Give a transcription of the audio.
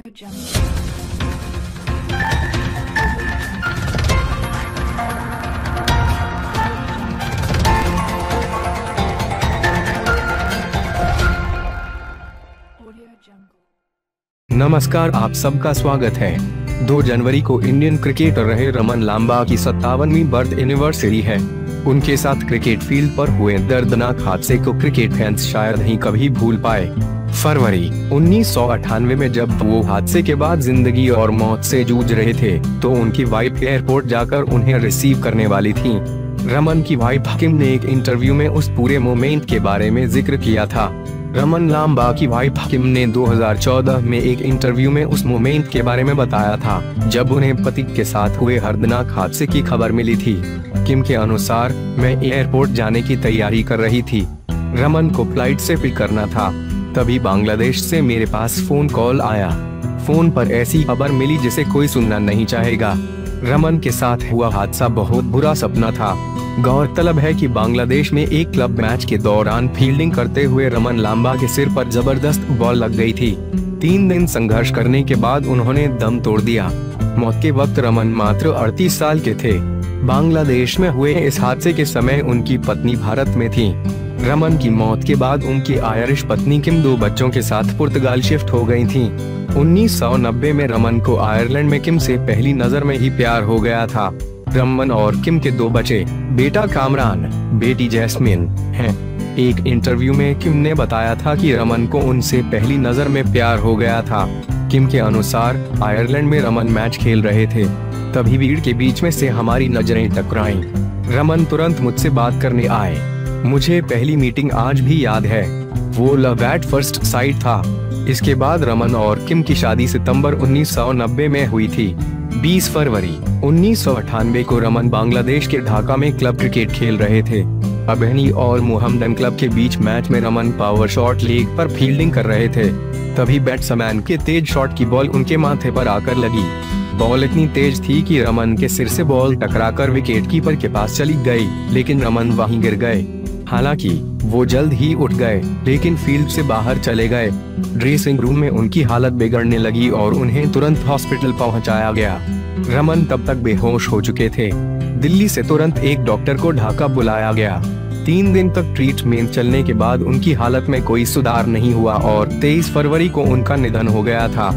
नमस्कार, आप सबका स्वागत है। 2 जनवरी को इंडियन क्रिकेटर रहे रमन लांबा की सत्तावनवी बर्थ एनिवर्सरी है। उनके साथ क्रिकेट फ़ील्ड पर हुए दर्दनाक हादसे को क्रिकेट फैंस शायद ही कभी भूल पाए। फरवरी उन्नीस सौ अठानवे में जब वो हादसे के बाद ज़िंदगी और मौत से जूझ रहे थे तो उनकी वाइफ एयरपोर्ट जाकर उन्हें रिसीव करने वाली थी। रमन की वाइफ हकीम ने एक इंटरव्यू में उस पूरे मोमेंट के बारे में ज़िक्र किया था। रमन लांबा की वाइफ हकीम ने 2014 में एक इंटरव्यू में उस मोमेंट के बारे में बताया था, जब उन्हें पति के साथ हुए हर्दनाक हादसे की खबर मिली थी। किम के अनुसार, मैं एयरपोर्ट जाने की तैयारी कर रही थी। रमन को फ़्लाइट से पिक करना था। तभी बांग्लादेश से मेरे पास फ़ोन कॉल आया। फ़ोन पर ऐसी खबर मिली जिसे कोई सुनना नहीं चाहेगा। रमन के साथ हुआ हादसा बहुत बुरा सपना था। गौरतलब है कि बांग्लादेश में एक क्लब मैच के दौरान फील्डिंग करते हुए रमन लांबा के सिर पर ज़बरदस्त बॉल लग गई थी। तीन दिन संघर्ष करने के बाद उन्होंने दम तोड़ दिया। मौत के वक्त रमन मात्र 38 साल के थे। बांग्लादेश में हुए इस हादसे के समय उनकी पत्नी भारत में थी। रमन की मौत के बाद उनकी आयरिश पत्नी किम दो बच्चों के साथ पुर्तगाल शिफ्ट हो गई थी। 1990 में रमन को आयरलैंड में किम से पहली नज़र में ही प्यार हो गया था। रमन और किम के दो बच्चे, बेटा कामरान, बेटी जैस्मिन हैं। एक इंटरव्यू में किम ने बताया था कि रमन को उनसे पहली नज़र में प्यार हो गया था। किम के अनुसार, आयरलैंड में रमन मैच खेल रहे थे। तभी भीड़ के बीच में से हमारी नज़रें टकराईं। रमन तुरंत मुझसे बात करने आए। मुझे पहली मीटिंग आज भी याद है। वो लव एट फ़र्स्ट साइट था। इसके बाद रमन और किम की शादी सितंबर 1990 में हुई थी। 20 फरवरी उन्नीस सौ अठानबे को रमन बांग्लादेश के ढाका में क्लब क्रिकेट खेल रहे थे। अबहनी और मोहम्मदन क्लब के बीच मैच में रमन पावर शॉट लेग पर फील्डिंग कर रहे थे। तभी बैट्समैन के तेज शॉट की बॉल उनके माथे पर आकर लगी। बॉल इतनी तेज थी कि रमन के सिर से बॉल टकराकर विकेट कीपर के पास चली गई, लेकिन रमन वहीं गिर गए। हालाँकि, वो जल्द ही उठ गए, लेकिन फ़ील्ड से बाहर चले गए। ड्रेसिंग रूम में उनकी हालत बिगड़ने लगी और उन्हें तुरंत हॉस्पिटल पहुँचाया गया। रमन तब तक बेहोश हो चुके थे। दिल्ली से तुरंत एक डॉक्टर को ढाका बुलाया गया। तीन दिन तक ट्रीटमेंट चलने के बाद उनकी हालत में कोई सुधार नहीं हुआ और 23 फरवरी को उनका निधन हो गया था।